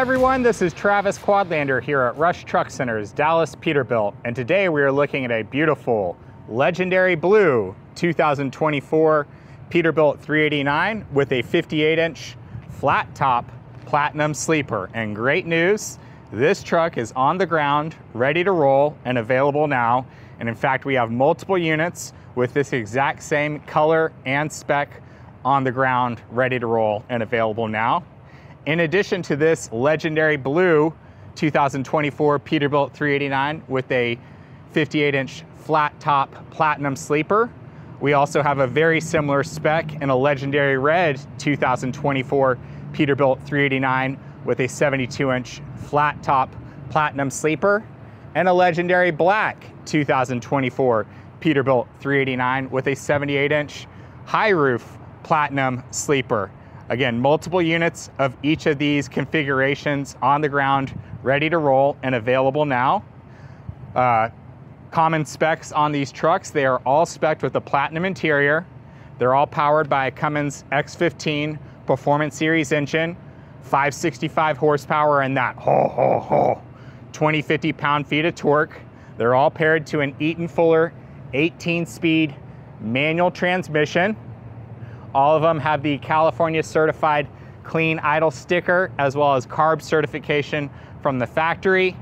Hi everyone, this is Travis Quadlander here at Rush Truck Center's Dallas Peterbilt, and today we are looking at a beautiful legendary blue 2024 Peterbilt 389 with a 58 inch flat top platinum sleeper. And great news, this truck is on the ground, ready to roll and available now. And in fact, we have multiple units with this exact same color and spec on the ground, ready to roll and available now. In addition to this legendary blue 2024 Peterbilt 389 with a 58 inch flat top platinum sleeper, we also have a very similar spec in a legendary red 2024 Peterbilt 389 with a 72 inch flat top platinum sleeper and a legendary black 2024 Peterbilt 389 with a 78 inch high roof platinum sleeper. Again, multiple units of each of these configurations on the ground, ready to roll and available now. Uh, common specs on these trucks, they are all specced with a platinum interior. They're all powered by a Cummins X15 Performance Series engine, 565 horsepower and that ho ho ho 20 50 pound feet of torque. They're all paired to an Eaton Fuller 18 speed manual transmission. All of them have the California certified clean idle sticker as well as carb certification from the factory.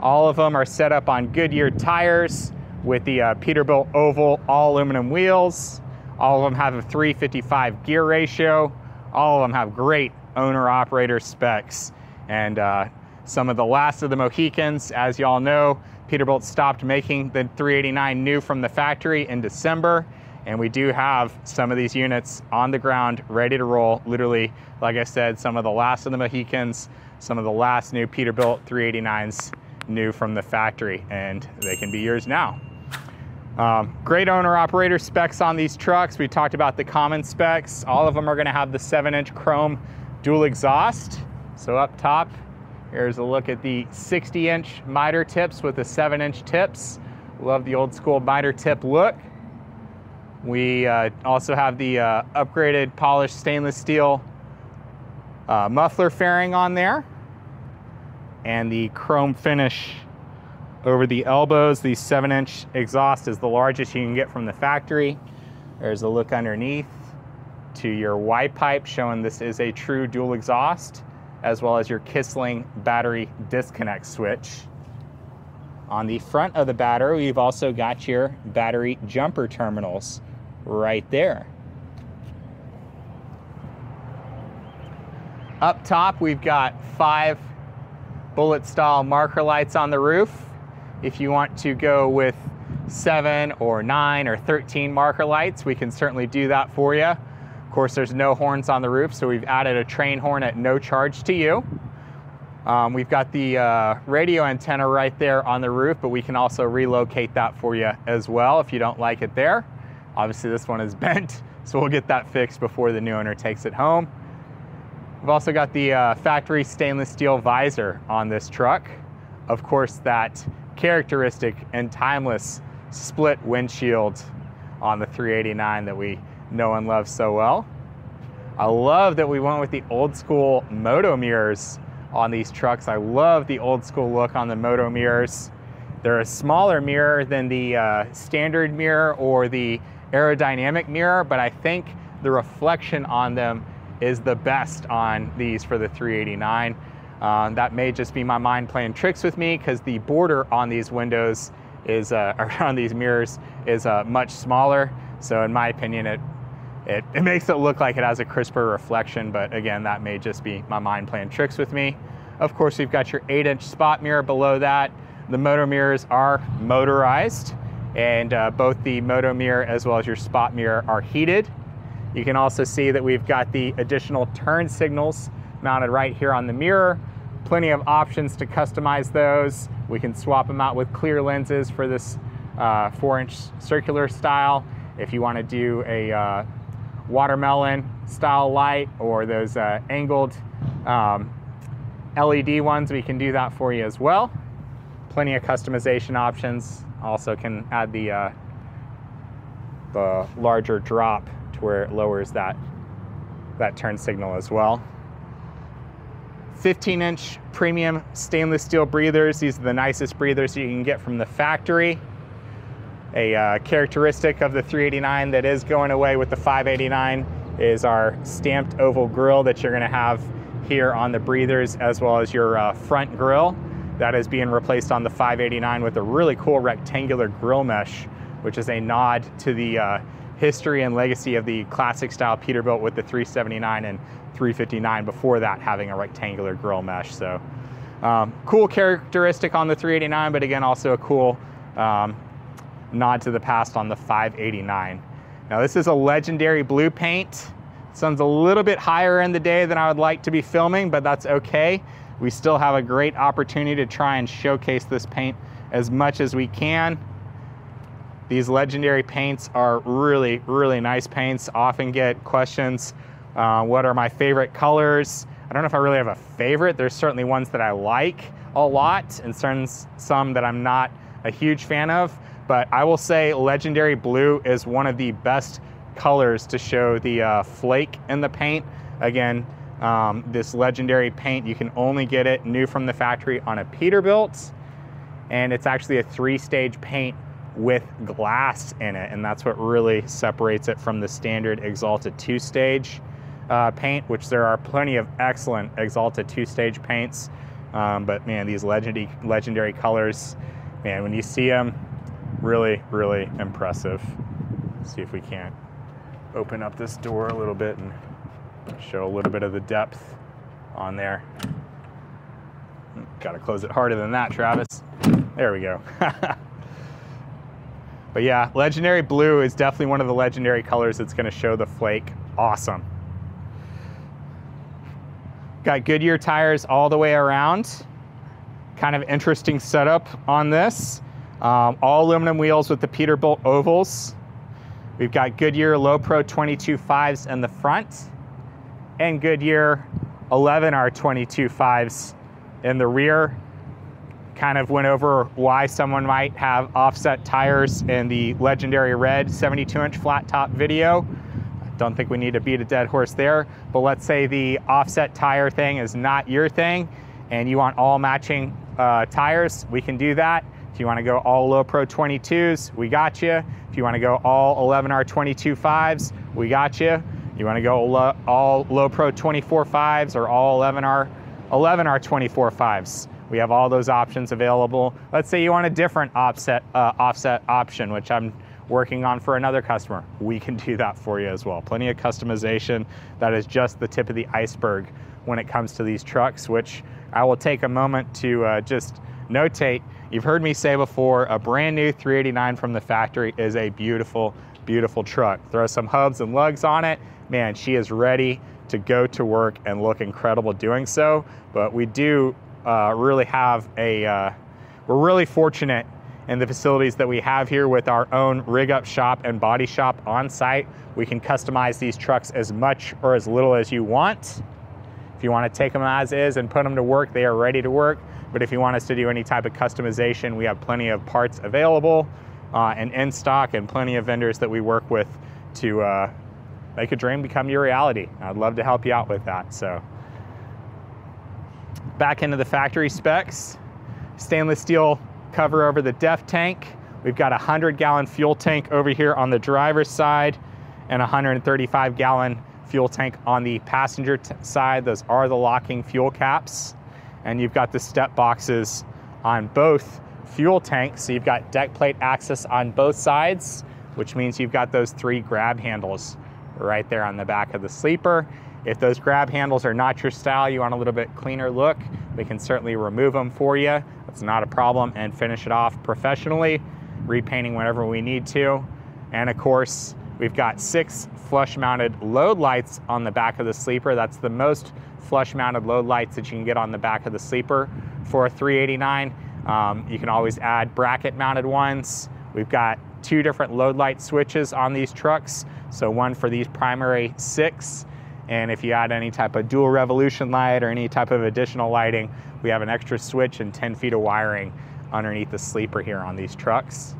All of them are set up on Goodyear tires with the uh, Peterbilt oval all aluminum wheels. All of them have a 355 gear ratio. All of them have great owner operator specs. And uh, some of the last of the Mohicans, as y'all know, Peterbilt stopped making the 389 new from the factory in December and we do have some of these units on the ground ready to roll. Literally, like I said, some of the last of the Mohicans, some of the last new Peterbilt 389s new from the factory, and they can be yours now. Um, great owner operator specs on these trucks. We talked about the common specs. All of them are gonna have the seven inch chrome dual exhaust. So up top, here's a look at the 60 inch miter tips with the seven inch tips. Love the old school miter tip look. We uh, also have the uh, upgraded polished stainless steel uh, muffler fairing on there and the chrome finish over the elbows. The 7 inch exhaust is the largest you can get from the factory. There's a look underneath to your Y pipe showing this is a true dual exhaust as well as your Kissling battery disconnect switch. On the front of the battery, we've also got your battery jumper terminals right there. Up top, we've got five bullet style marker lights on the roof. If you want to go with seven or nine or 13 marker lights, we can certainly do that for you. Of course, there's no horns on the roof, so we've added a train horn at no charge to you. Um, we've got the uh, radio antenna right there on the roof, but we can also relocate that for you as well if you don't like it there. Obviously this one is bent, so we'll get that fixed before the new owner takes it home. We've also got the uh, factory stainless steel visor on this truck. Of course, that characteristic and timeless split windshield on the 389 that we know and love so well. I love that we went with the old school moto mirrors on these trucks. I love the old school look on the moto mirrors. They're a smaller mirror than the uh, standard mirror or the aerodynamic mirror, but I think the reflection on them is the best on these for the 389. Um, that may just be my mind playing tricks with me because the border on these windows is, uh, around these mirrors is uh, much smaller. So in my opinion, it, it, it makes it look like it has a crisper reflection, but again, that may just be my mind playing tricks with me. Of course, we've got your eight inch spot mirror below that. The motor mirrors are motorized and uh, both the moto mirror as well as your spot mirror are heated. You can also see that we've got the additional turn signals mounted right here on the mirror. Plenty of options to customize those. We can swap them out with clear lenses for this uh, four inch circular style. If you wanna do a uh, watermelon style light or those uh, angled um, LED ones, we can do that for you as well. Plenty of customization options also can add the, uh, the larger drop to where it lowers that, that turn signal as well. 15 inch premium stainless steel breathers. These are the nicest breathers you can get from the factory. A uh, characteristic of the 389 that is going away with the 589 is our stamped oval grill that you're gonna have here on the breathers as well as your uh, front grill. That is being replaced on the 589 with a really cool rectangular grill mesh, which is a nod to the uh, history and legacy of the classic style Peterbilt with the 379 and 359 before that having a rectangular grill mesh. So um, cool characteristic on the 389, but again, also a cool um, nod to the past on the 589. Now this is a legendary blue paint. Sun's a little bit higher in the day than I would like to be filming, but that's okay. We still have a great opportunity to try and showcase this paint as much as we can. These legendary paints are really, really nice paints. Often get questions, uh, what are my favorite colors? I don't know if I really have a favorite. There's certainly ones that I like a lot and certain some that I'm not a huge fan of. But I will say Legendary Blue is one of the best colors to show the uh, flake in the paint. Again, um, this Legendary paint, you can only get it new from the factory on a Peterbilt. And it's actually a three-stage paint with glass in it. And that's what really separates it from the standard Axalta two-stage uh, paint, which there are plenty of excellent Axalta two-stage paints. Um, but man, these legendary, legendary colors, man, when you see them, really, really impressive. Let's see if we can't open up this door a little bit and show a little bit of the depth on there. Got to close it harder than that, Travis. There we go. but yeah, legendary blue is definitely one of the legendary colors that's going to show the flake. Awesome. Got Goodyear tires all the way around. Kind of interesting setup on this. Um, all aluminum wheels with the Peterbilt ovals. We've got Goodyear Low Pro 22 5s in the front and Goodyear 11R 22 5s in the rear. Kind of went over why someone might have offset tires in the legendary red 72 inch flat top video. I don't think we need to beat a dead horse there, but let's say the offset tire thing is not your thing and you want all matching uh, tires, we can do that. If you want to go all low pro 22s, we got you. If you want to go all 11R 22 5s, we got you. You want to go lo all low pro 24 5s or all 11R 11R 24 5s. We have all those options available. Let's say you want a different offset uh, offset option, which I'm working on for another customer. We can do that for you as well. Plenty of customization. That is just the tip of the iceberg when it comes to these trucks, which I will take a moment to uh, just notate You've heard me say before, a brand new 389 from the factory is a beautiful, beautiful truck. Throw some hubs and lugs on it, man, she is ready to go to work and look incredible doing so. But we do uh, really have a, uh, we're really fortunate in the facilities that we have here with our own rig up shop and body shop on site. We can customize these trucks as much or as little as you want. If you want to take them as is and put them to work, they are ready to work. But if you want us to do any type of customization, we have plenty of parts available uh, and in stock and plenty of vendors that we work with to uh, make a dream become your reality. I'd love to help you out with that. So back into the factory specs, stainless steel cover over the def tank. We've got a 100 gallon fuel tank over here on the driver's side and a 135 gallon fuel tank on the passenger side. Those are the locking fuel caps and you've got the step boxes on both fuel tanks. So you've got deck plate access on both sides, which means you've got those three grab handles right there on the back of the sleeper. If those grab handles are not your style, you want a little bit cleaner look, we can certainly remove them for you. That's not a problem and finish it off professionally, repainting whenever we need to. And of course, we've got six flush mounted load lights on the back of the sleeper. That's the most flush mounted load lights that you can get on the back of the sleeper for a 389. Um, you can always add bracket mounted ones. We've got two different load light switches on these trucks. So one for these primary six, and if you add any type of dual revolution light or any type of additional lighting, we have an extra switch and 10 feet of wiring underneath the sleeper here on these trucks.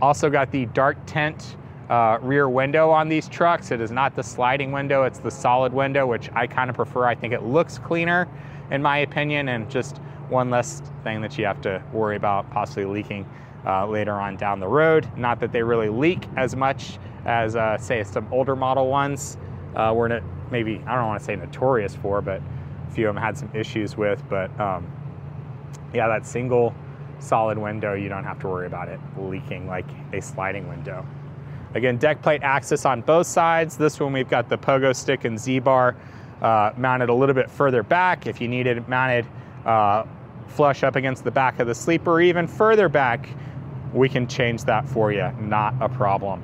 Also got the dark tent uh, rear window on these trucks. It is not the sliding window, it's the solid window, which I kind of prefer. I think it looks cleaner in my opinion, and just one less thing that you have to worry about possibly leaking uh, later on down the road. Not that they really leak as much as, uh, say, some older model ones uh, were maybe, I don't want to say notorious for, but a few of them had some issues with. But um, yeah, that single solid window, you don't have to worry about it leaking like a sliding window. Again, deck plate access on both sides. This one we've got the pogo stick and Z-bar uh, mounted a little bit further back. If you need it mounted uh, flush up against the back of the sleeper even further back, we can change that for you, not a problem.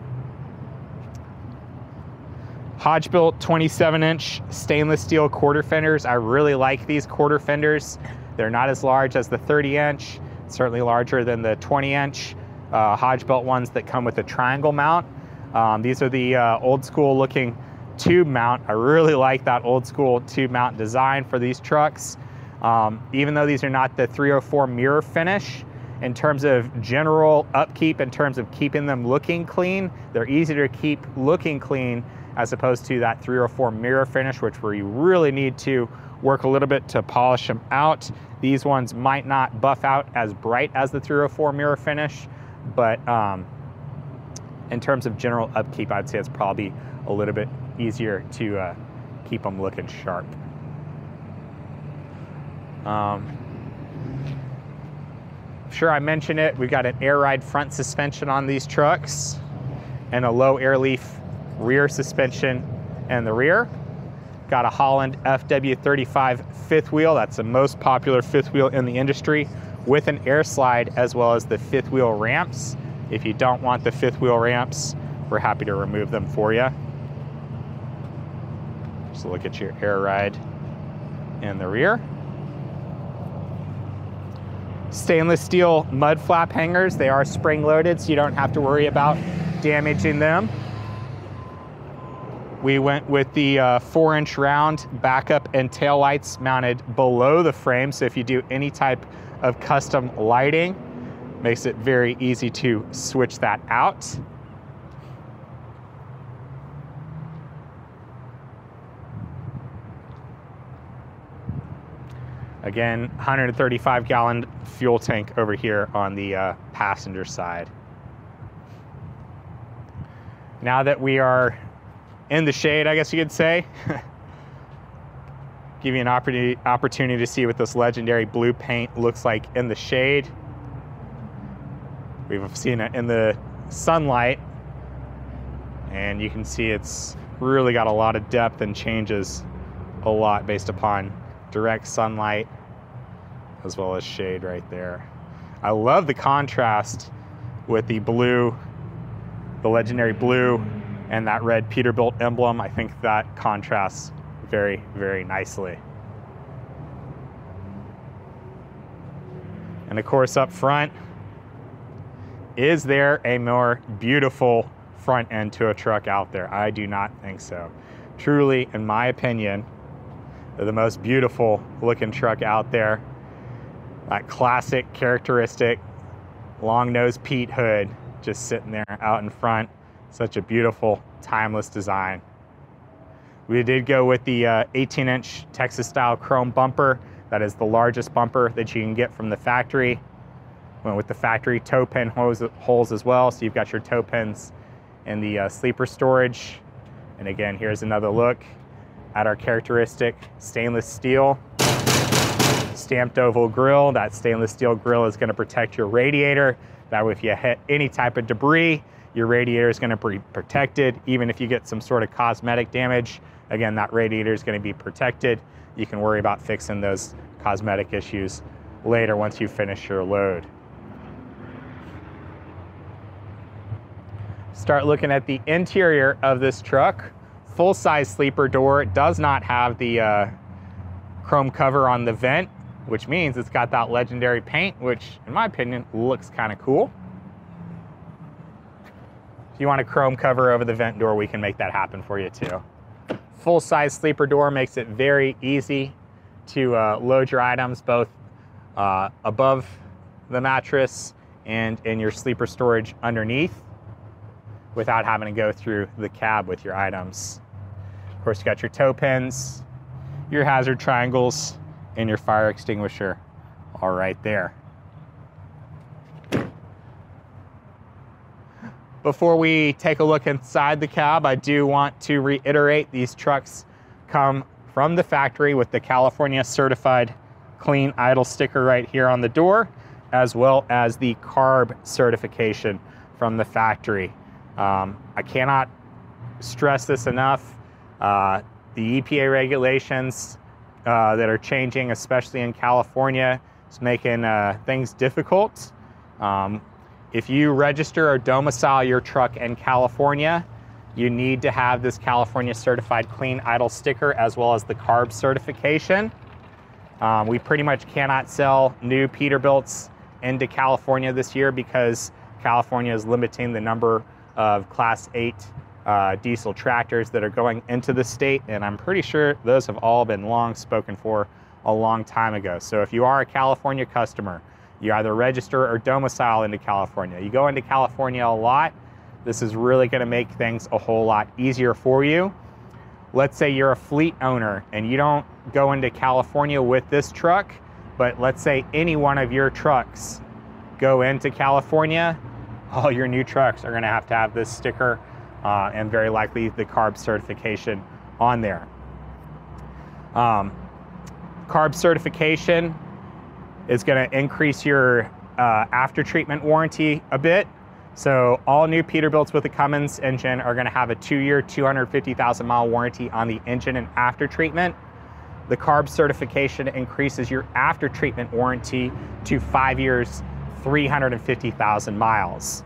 Hogebuilt 27 inch stainless steel quarter fenders. I really like these quarter fenders. They're not as large as the 30 inch, certainly larger than the 20 inch uh, Hogebuilt ones that come with a triangle mount. Um, these are the uh, old school looking tube mount. I really like that old school tube mount design for these trucks. Um, even though these are not the 304 mirror finish, in terms of general upkeep, in terms of keeping them looking clean, they're easy to keep looking clean as opposed to that 304 mirror finish, which where you really need to work a little bit to polish them out. These ones might not buff out as bright as the 304 mirror finish, but um, in terms of general upkeep, I'd say it's probably a little bit easier to uh, keep them looking sharp. Um, sure I mentioned it, we've got an air ride front suspension on these trucks and a low air leaf rear suspension and the rear. Got a Holland FW35 fifth wheel, that's the most popular fifth wheel in the industry, with an air slide as well as the fifth wheel ramps. If you don't want the fifth wheel ramps, we're happy to remove them for you. Just look at your air ride in the rear. Stainless steel mud flap hangers. They are spring loaded, so you don't have to worry about damaging them. We went with the uh, four inch round backup and tail lights mounted below the frame. So if you do any type of custom lighting, makes it very easy to switch that out. Again, 135 gallon fuel tank over here on the uh, passenger side. Now that we are in the shade, I guess you could say, give you an opportunity, opportunity to see what this legendary blue paint looks like in the shade. We've seen it in the sunlight and you can see it's really got a lot of depth and changes a lot based upon direct sunlight as well as shade right there. I love the contrast with the blue, the legendary blue, and that red Peterbilt emblem. I think that contrasts very, very nicely. And of course up front, is there a more beautiful front end to a truck out there? I do not think so. Truly, in my opinion, the most beautiful looking truck out there. That classic characteristic long nose Pete hood just sitting there out in front. Such a beautiful, timeless design. We did go with the uh, 18 inch Texas style chrome bumper. That is the largest bumper that you can get from the factory. Went with the factory tow pin holes, holes as well. So you've got your tow pins in the uh, sleeper storage. And again, here's another look at our characteristic stainless steel stamped oval grill. That stainless steel grill is gonna protect your radiator. That way if you hit any type of debris, your radiator is gonna be protected. Even if you get some sort of cosmetic damage, again, that radiator is gonna be protected. You can worry about fixing those cosmetic issues later once you finish your load. Start looking at the interior of this truck full-size sleeper door. It does not have the uh, chrome cover on the vent, which means it's got that legendary paint, which in my opinion looks kind of cool. If you want a chrome cover over the vent door, we can make that happen for you too. Full-size sleeper door makes it very easy to uh, load your items both uh, above the mattress and in your sleeper storage underneath without having to go through the cab with your items Of course, you got your tow pins, your hazard triangles and your fire extinguisher are right there. Before we take a look inside the cab, I do want to reiterate these trucks come from the factory with the California certified clean idle sticker right here on the door, as well as the CARB certification from the factory. Um, I cannot stress this enough. Uh, the EPA regulations uh, that are changing, especially in California, is making uh, things difficult. Um, if you register or domicile your truck in California, you need to have this California certified clean idle sticker as well as the CARB certification. Um, we pretty much cannot sell new Peterbilts into California this year because California is limiting the number of Class 8 uh, diesel tractors that are going into the state, and I'm pretty sure those have all been long spoken for a long time ago. So if you are a California customer, you either register or domicile into California. You go into California a lot, this is really gonna make things a whole lot easier for you. Let's say you're a fleet owner and you don't go into California with this truck, but let's say any one of your trucks go into California, all your new trucks are gonna have to have this sticker uh, and very likely the CARB certification on there. Um, CARB certification is going to increase your uh, after treatment warranty a bit. So all new Peterbilts with a Cummins engine are going to have a two-year, 250,000 mile warranty on the engine and after treatment. The CARB certification increases your after treatment warranty to five years, 350,000 miles.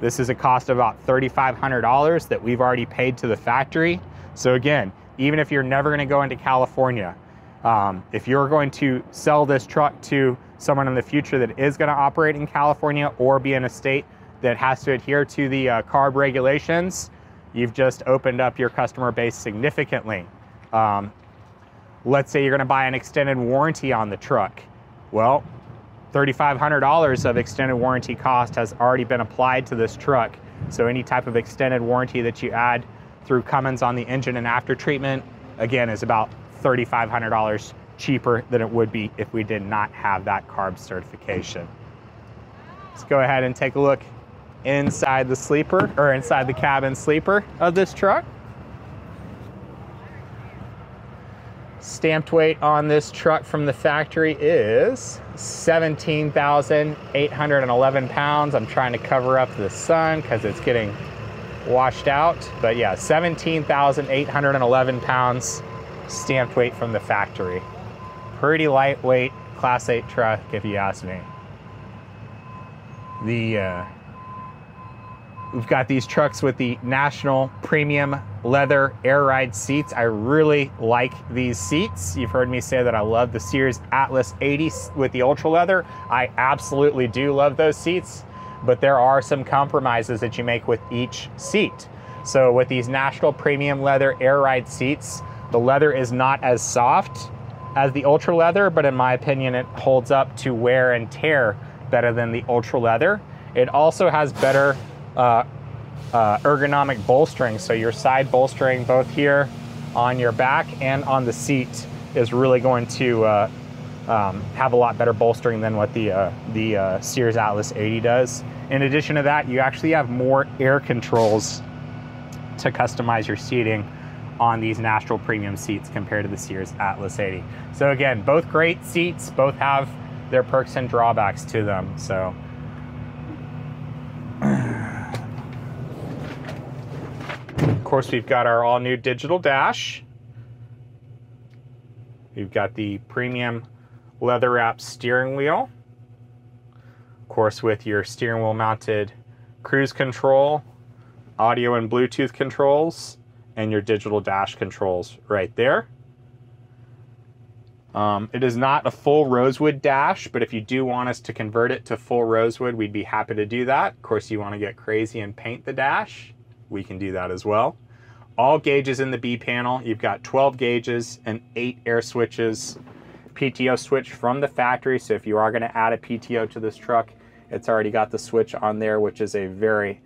This is a cost of about $3,500 that we've already paid to the factory. So again, even if you're never gonna go into California, um, if you're going to sell this truck to someone in the future that is going to operate in California or be in a state that has to adhere to the uh, CARB regulations, you've just opened up your customer base significantly. Um, let's say you're going to buy an extended warranty on the truck. Well, $3,500 of extended warranty cost has already been applied to this truck. So any type of extended warranty that you add through Cummins on the engine and after treatment, again, is about $3,500 cheaper than it would be if we did not have that CARB certification. Let's go ahead and take a look inside the sleeper or inside the cabin sleeper of this truck. Stamped weight on this truck from the factory is 17,811 pounds. I'm trying to cover up the sun because it's getting washed out. But yeah, 17,811 pounds stamped weight from the factory. Pretty lightweight Class 8 truck, if you ask me. The uh, We've got these trucks with the National Premium Leather Air Ride seats. I really like these seats. You've heard me say that I love the Sears Atlas 80 with the Ultra Leather. I absolutely do love those seats, but there are some compromises that you make with each seat. So with these National Premium Leather Air Ride seats, the leather is not as soft as the Ultra Leather, but in my opinion, it holds up to wear and tear better than the Ultra Leather. It also has better uh, uh, ergonomic bolstering. So your side bolstering both here on your back and on the seat is really going to uh, um, have a lot better bolstering than what the, uh, the uh, Sears Atlas 80 does. In addition to that, you actually have more air controls to customize your seating on these National Premium seats compared to the Sears Atlas 80. So again, both great seats, both have their perks and drawbacks to them. So. of course, we've got our all new digital dash. We've got the premium leather wrap steering wheel. Of course, with your steering wheel mounted cruise control, audio and Bluetooth controls, and your digital dash controls right there. Um, it is not a full rosewood dash, but if you do want us to convert it to full rosewood, we'd be happy to do that. Of course, you want to get crazy and paint the dash, we can do that as well. All gauges in the B panel. You've got 12 gauges and eight air switches. PTO switch from the factory, so if you are going to add a PTO to this truck, it's already got the switch on there, which is a very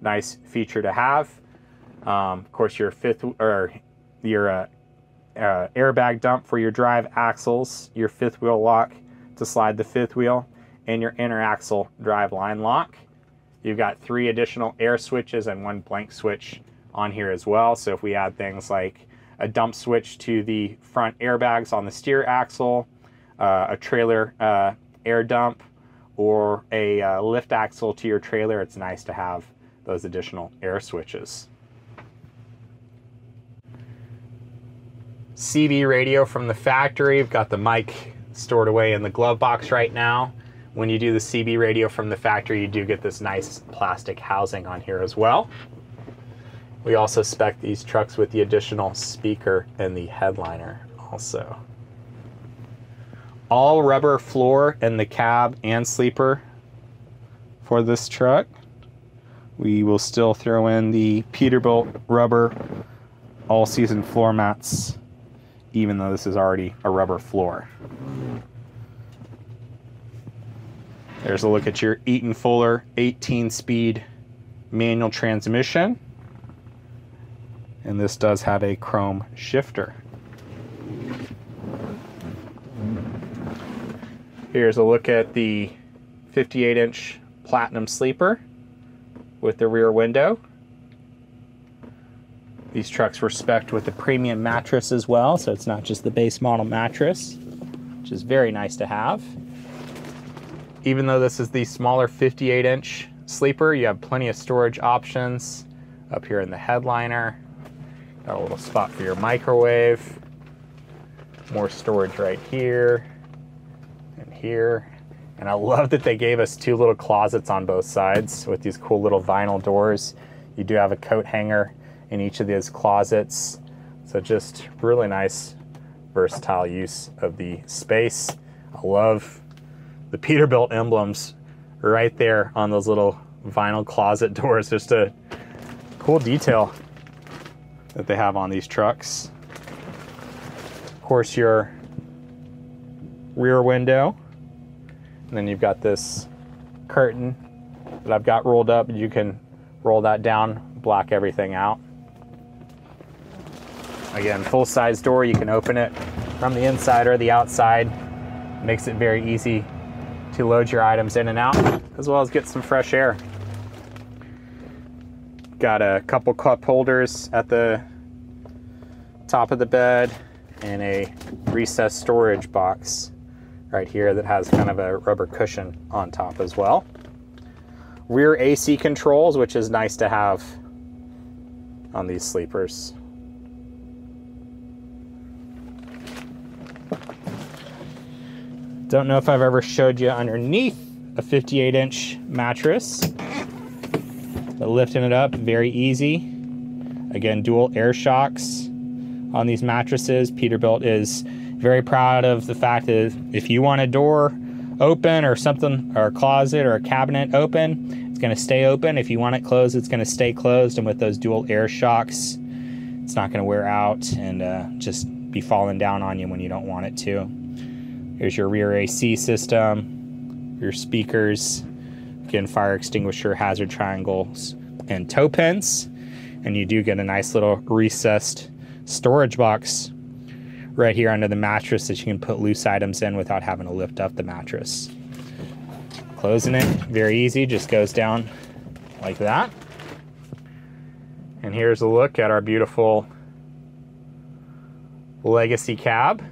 nice feature to have. Um, of course, your fifth or your uh, uh, airbag dump for your drive axles, your fifth wheel lock to slide the fifth wheel, and your inner axle drive line lock. You've got three additional air switches and one blank switch on here as well. So if we add things like a dump switch to the front airbags on the steer axle, uh, a trailer uh, air dump, or a uh, lift axle to your trailer, it's nice to have those additional air switches. CB radio from the factory. We've got the mic stored away in the glove box right now. When you do the CB radio from the factory, you do get this nice plastic housing on here as well. We also spec these trucks with the additional speaker and the headliner also. All rubber floor in the cab and sleeper for this truck. We will still throw in the Peterbilt rubber all season floor mats, even though this is already a rubber floor. There's a look at your Eaton Fuller 18 speed manual transmission. And this does have a chrome shifter. Here's a look at the 58 inch Platinum Sleeper with the rear window. These trucks were specced with a premium mattress as well, so it's not just the base model mattress, which is very nice to have. Even though this is the smaller 58 inch sleeper, you have plenty of storage options up here in the headliner. Got a little spot for your microwave. More storage right here and here. And I love that they gave us two little closets on both sides with these cool little vinyl doors. You do have a coat hanger in each of these closets. So just really nice, versatile use of the space. I love the Peterbilt emblems right there on those little vinyl closet doors. Just a cool detail that they have on these trucks. Of course, your rear window. And then you've got this curtain that I've got rolled up. You can roll that down, block everything out. Again, full size door. You can open it from the inside or the outside. Makes it very easy to load your items in and out, as well as get some fresh air. Got a couple cup holders at the top of the bed and a recessed storage box right here that has kind of a rubber cushion on top as well. Rear AC controls, which is nice to have on these sleepers. Don't know if I've ever showed you underneath a 58 inch mattress. But lifting it up, very easy. Again, dual air shocks on these mattresses. Peterbilt is very proud of the fact that if you want a door open or something, or a closet or a cabinet open, it's gonna stay open. If you want it closed, it's gonna stay closed. And with those dual air shocks, it's not gonna wear out and uh, just be falling down on you when you don't want it to. Here's your rear AC system, your speakers, again, fire extinguisher, hazard triangles, and tow pins. And you do get a nice little recessed storage box right here under the mattress that you can put loose items in without having to lift up the mattress. Closing it, very easy, just goes down like that. And here's a look at our beautiful legacy cab.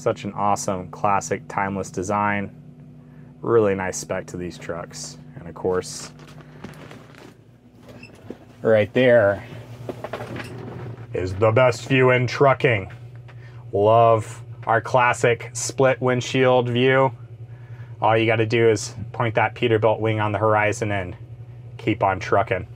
Such an awesome, classic, timeless design. Really nice spec to these trucks. And of course, right there is the best view in trucking. Love our classic split windshield view. All you got to do is point that Peterbilt wing on the horizon and keep on trucking.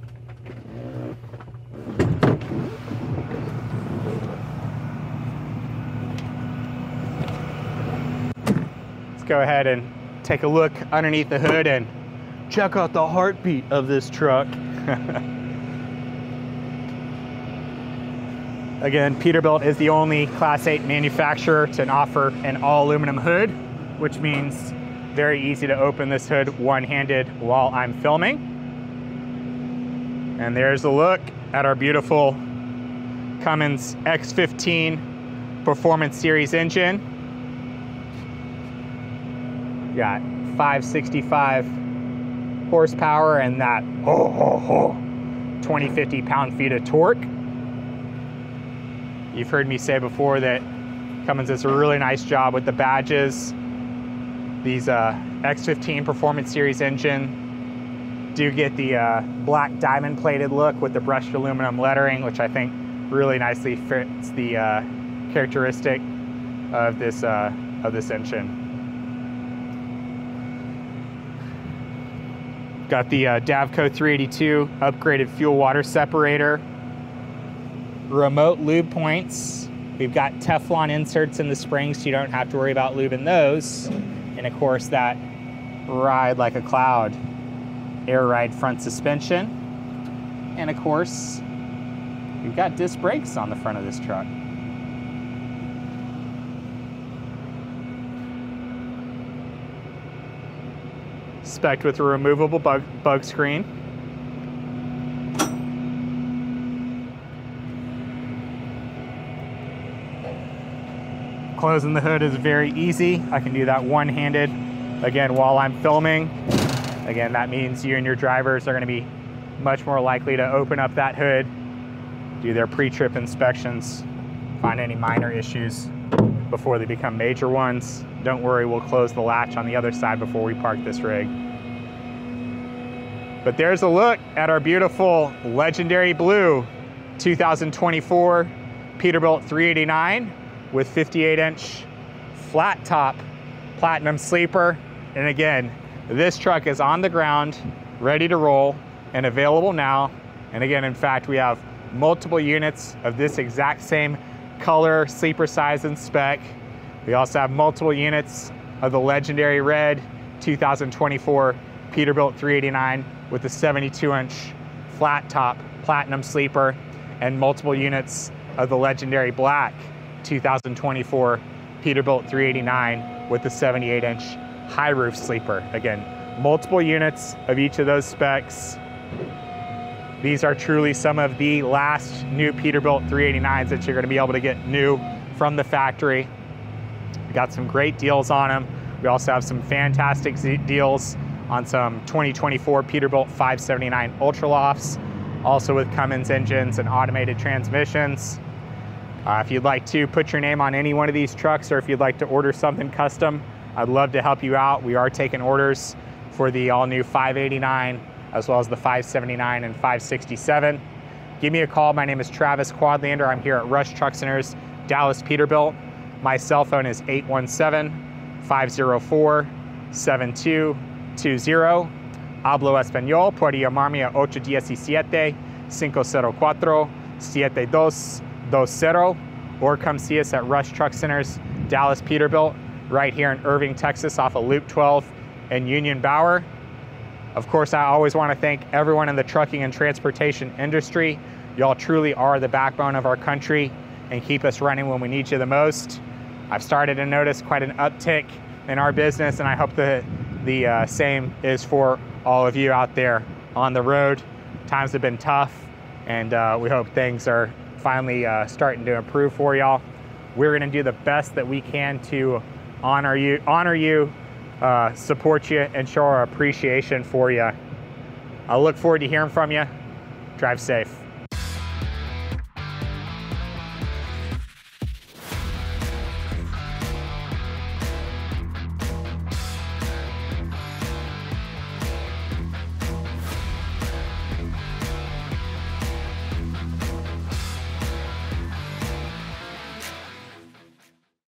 Go ahead and take a look underneath the hood and check out the heartbeat of this truck. Again, Peterbilt is the only Class 8 manufacturer to offer an all aluminum hood, which means very easy to open this hood one-handed while I'm filming. And there's a look at our beautiful Cummins X15 Performance Series engine. Got 565 horsepower and that oh, oh, oh, 20, 50 pound-feet of torque. You've heard me say before that Cummins does a really nice job with the badges. These uh, X15 Performance Series engine do get the uh, black diamond plated look with the brushed aluminum lettering, which I think really nicely fits the uh, characteristic of this, uh, of this engine. Got the uh, Davco 382 upgraded fuel water separator, remote lube points. We've got Teflon inserts in the springs so you don't have to worry about lubing those. And of course that ride like a cloud air ride front suspension. And of course, we've got disc brakes on the front of this truck. With a removable bug, bug screen. Closing the hood is very easy. I can do that one-handed, again, while I'm filming. Again, that means you and your drivers are gonna be much more likely to open up that hood, do their pre-trip inspections, find any minor issues before they become major ones. Don't worry, we'll close the latch on the other side before we park this rig. But there's a look at our beautiful legendary blue 2024 Peterbilt 389 with 58 inch flat top platinum sleeper. And again, this truck is on the ground, ready to roll and available now. And again, in fact, we have multiple units of this exact same color, sleeper size and spec. We also have multiple units of the legendary red 2024 Peterbilt 389 with the 72 inch flat top platinum sleeper and multiple units of the legendary black 2024 Peterbilt 389 with the 78 inch high roof sleeper. Again, multiple units of each of those specs. These are truly some of the last new Peterbilt 389s that you're gonna be able to get new from the factory. We got some great deals on them. We also have some fantastic deals on some 2024 Peterbilt 579 Ultralofts, also with Cummins engines and automated transmissions. Uh, if you'd like to put your name on any one of these trucks or if you'd like to order something custom, I'd love to help you out. We are taking orders for the all new 589 as well as the 579 and 567. Give me a call. My name is Travis Quadlander. I'm here at Rush Truck Centers, Dallas Peterbilt. My cell phone is 817 504 7220. Hablo español. Puede llamarme a 817 504 7220 or come see us at Rush Truck Centers, Dallas Peterbilt, right here in Irving, Texas, off of Loop 12 and Union Bower. Of course, I always want to thank everyone in the trucking and transportation industry. Y'all truly are the backbone of our country and keep us running when we need you the most. I've started to notice quite an uptick in our business, and I hope that the uh, same is for all of you out there on the road. Times have been tough, and uh, we hope things are finally uh, starting to improve for y'all. We're going to do the best that we can to honor you, honor you, uh, support you, and show our appreciation for you. I look forward to hearing from you. Drive safe.